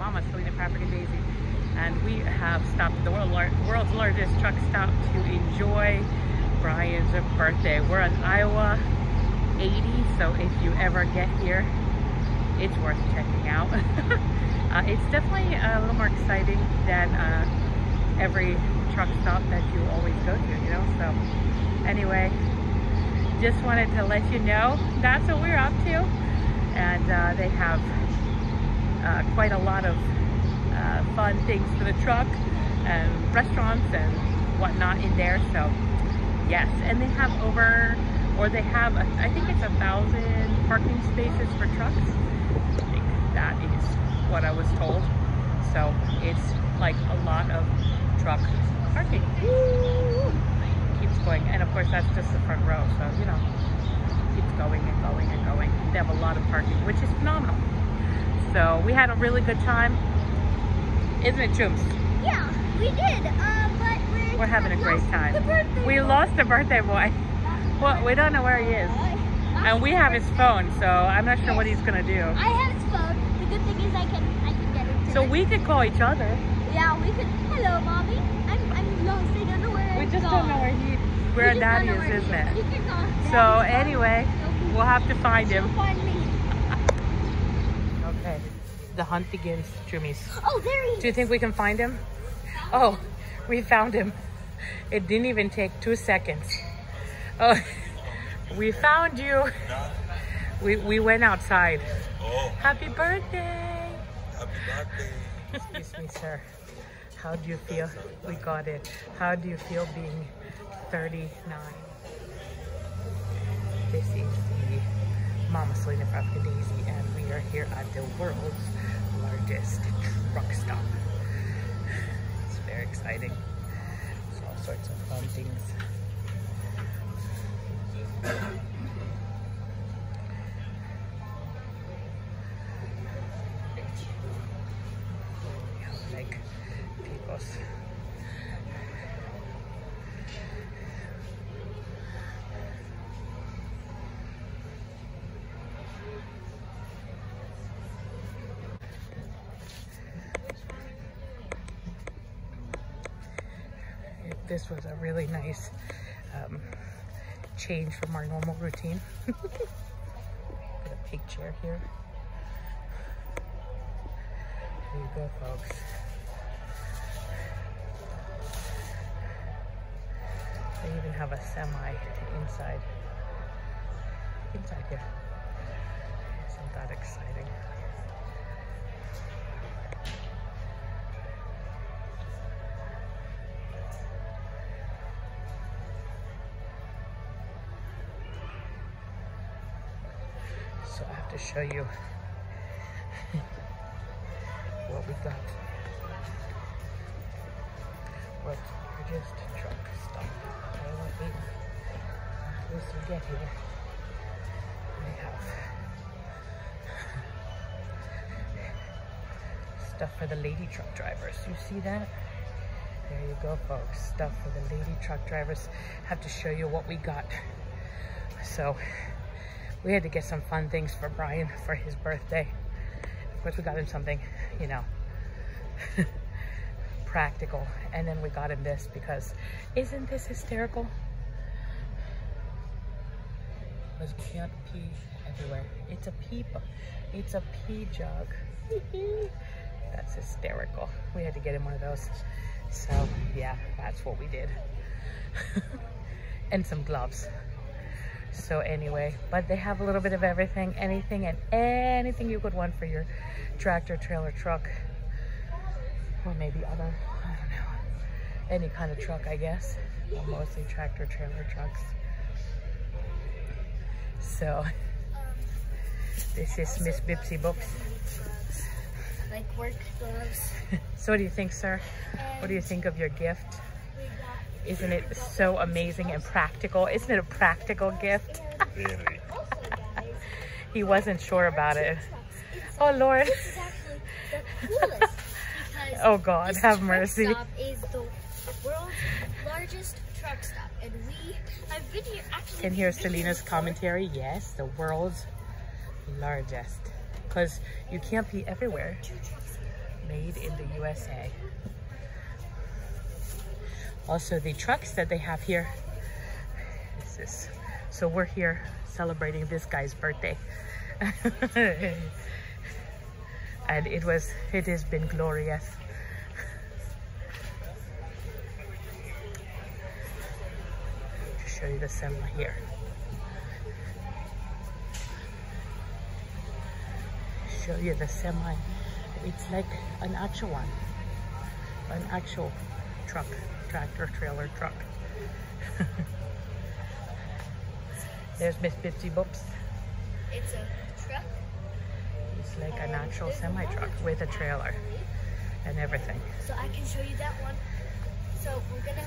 Mama Selena Paprika Daisy. And we have stopped the world, world's largest truck stop to enjoy Brian's birthday. We're on Iowa 80, so if you ever get here, it's worth checking out. uh, it's definitely a little more exciting than uh, every truck stop that you always go to, you know? So anyway, just wanted to let you know that's what we're up to. And uh, they have uh, quite a lot of uh, fun things for the truck and restaurants and whatnot in there. So yes, and they have over, or they have, a, I think it's a thousand parking spaces for trucks. I think that is what I was told. So it's like a lot of truck parking. Woo! Keeps going, and of course that's just the front row. So you know, keeps going and going and going. They have a lot of parking, which is phenomenal. So we had a really good time. Isn't it, Chooms? Yeah, we did. Uh, but we we're having a great time. We boy. lost the birthday boy. Well, we don't know where he is. And we have his phone, so I'm not sure what he's gonna do. I have his phone. The good thing is I can I can get it. So we could call each other. Yeah, we could. Hello, mommy. I'm I'm lost. I don't know where. We just don't know where he where daddy is, isn't it? So anyway, we'll have to find him. Find okay, the hunt begins, Jumies. Oh, there he is. Do you think we can find him? Oh, we found him. It didn't even take two seconds. Oh, we found you. We, we went outside. Oh. Happy birthday. Happy birthday. Excuse me, sir. How do you feel? We got it. How do you feel being 39? Selena Paprika Daisy, and we are here at the world's largest truck stop. It's very exciting. All sorts of fun things. like people's this was a really nice um, change from our normal routine. Got a pig chair here. There you go, folks. They even have a semi inside. Inside here. Isn't that exciting? To show you what we got. What largest truck stop Iowa 80. Once we get here, we have stuff for the lady truck drivers. You see that? There you go, folks. Stuff for the lady truck drivers. Have to show you what we got. So we had to get some fun things for Brian for his birthday. Of course, we got him something, you know, practical. And then we got him this because isn't this hysterical? You can't pee everywhere. It's a pee, it's a pee jug. that's hysterical. We had to get him one of those. So yeah, that's what we did. and some gloves. So anyway, but they have a little bit of everything, anything and anything you could want for your tractor, trailer, truck, or maybe other, I don't know, any kind of truck, I guess. Well, mostly tractor, trailer, trucks. So, this is Miss Bipsy Books. Like work gloves. so what do you think, sir? And what do you think of your gift? Isn't it so amazing and practical? Isn't it a practical gift? he wasn't sure about it. Oh Lord. oh God, have mercy. Stop is the world's largest truck stop, and we here. And here's Selena's commentary. Yes, the world's largest, because you can't be everywhere. made in the USA. Also the trucks that they have here. This is, so we're here celebrating this guy's birthday. and it was, it has been glorious. To show you the semi here. Show you the semi. It's like an actual one, an actual truck, tractor, trailer, truck. There's Miss Bitsy Boops. It's a truck. It's like a um, natural semi truck with a trailer and everything. So I can show you that one. So we're gonna.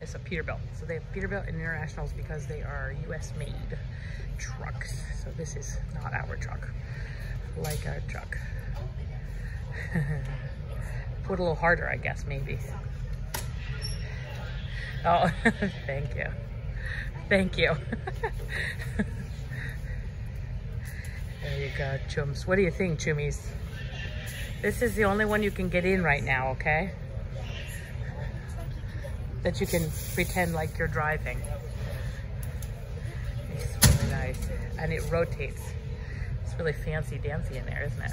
It's a Peterbilt. So they have Peterbilt and Internationals because they are US made trucks. So this is not our truck, like our truck. Put a little harder, I guess, maybe. Oh, thank you. Thank you. there you go, chums. What do you think, chummies? This is the only one you can get in right now, okay? That you can pretend like you're driving. It's really nice. And it rotates. It's really fancy dancy in there, isn't it?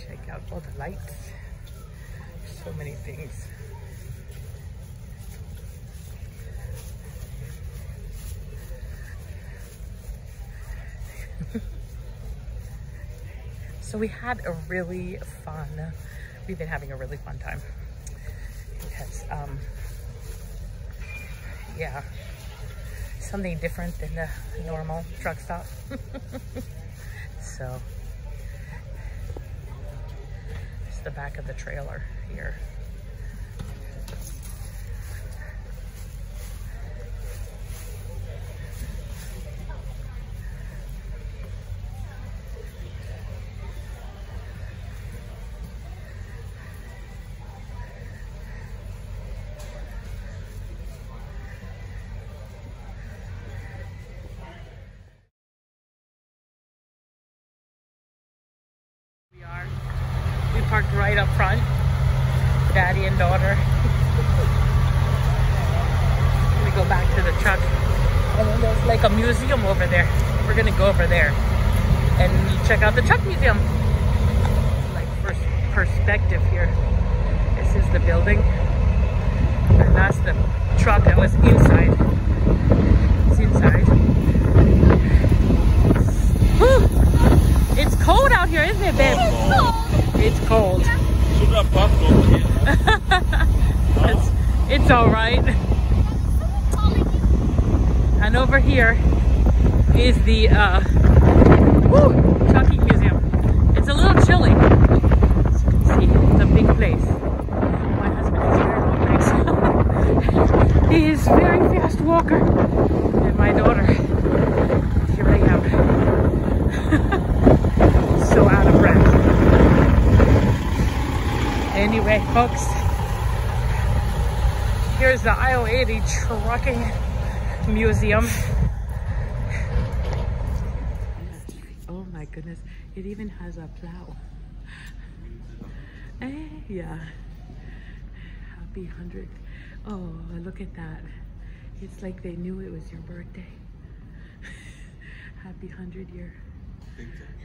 Check out all the lights. So many things. So we had a really fun, we've been having a really fun time because, um, yeah, something different than the normal truck stop. so, it's the back of the trailer here. We are. We parked right up front. Daddy and daughter. we go back to the truck. And then there's like a museum over there. We're gonna go over there and check out the truck museum. Like first perspective here. This is the building. And that's the truck that was inside. It's inside. It's cold out here, isn't it, babe? It's cold. Should have bumped over here. It's, it's all right. And over here is the uh, woo, trucking museum. It's a little chilly. As you can see, it's a big place. My husband has very long he is a very fast walker. And my daughter, here I am. so out of breath. Anyway, folks, here's the Iowa 80 Trucking Museum. Oh my goodness, it even has a plow. Eh, yeah. Happy 100th. Oh, look at that. It's like they knew it was your birthday. Happy 100 year.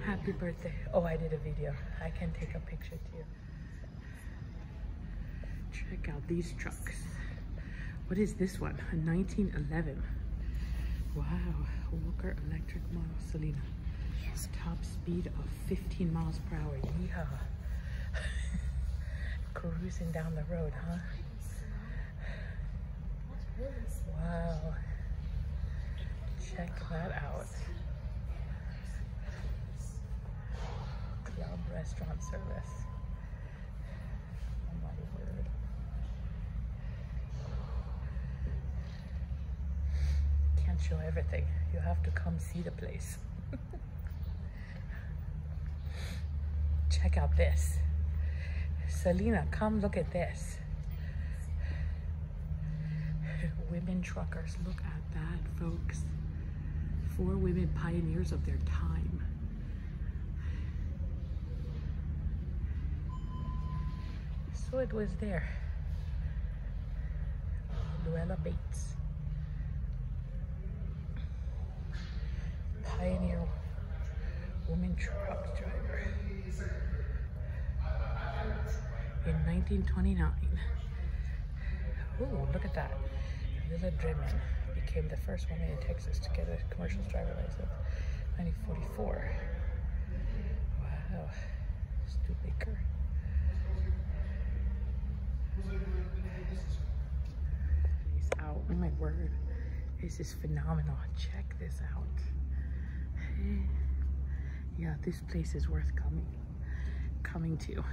Happy birthday. Oh, I did a video. I can take a picture too. Check out these trucks. What is this one? A 1911. Wow. Walker electric model Selena. Top speed of 15 miles per hour. Yeehaw. Cruising down the road, huh? Wow. Check that out. Club restaurant service. Oh my word. Can't show everything. You have to come see the place. Check out this. Selena, come look at this. women truckers. Look at that, folks. Four women pioneers of their time. So it was there. Luella Bates. Pioneer woman truck driver. In 1929. Ooh, look at that. Willa Drennan became the first woman in Texas to get a commercial driver license. 1944. Wow. Studebaker. He's out. Oh my word. This is phenomenal. Check this out. Yeah, this place is worth coming coming to.